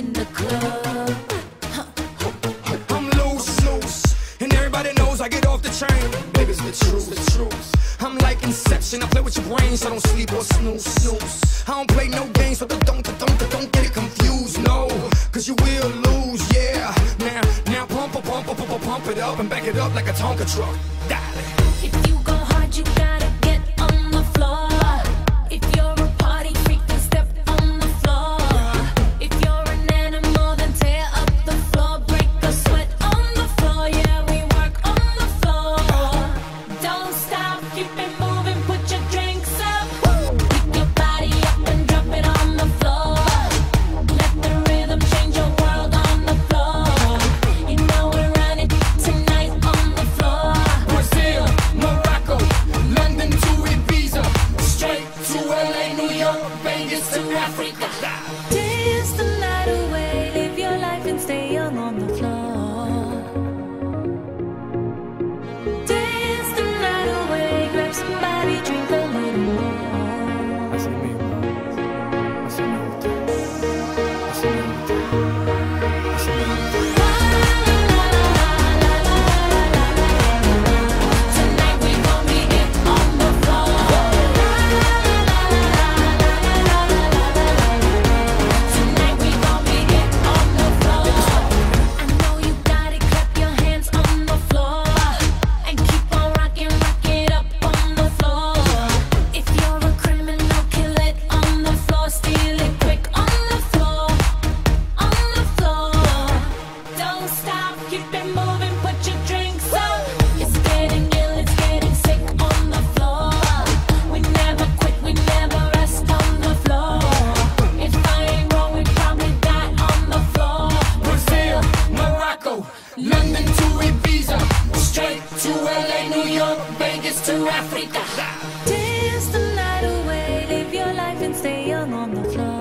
in the club. I'm loose, loose, and everybody knows I get off the train. Baby, it's the truth, the truth. I'm like Inception, I play with your brains, so I don't sleep or snooze, snooze. I don't play no games, so don't, don't, don't, don't get it confused, no, cause you will lose, yeah. Now, now pump, pump, pump, pump, pump it up and back it up like a Tonka truck, darling. If you go hard, you got freak alive. to LA, New York, Vegas to Africa. Dance the night away, live your life and stay young on the floor.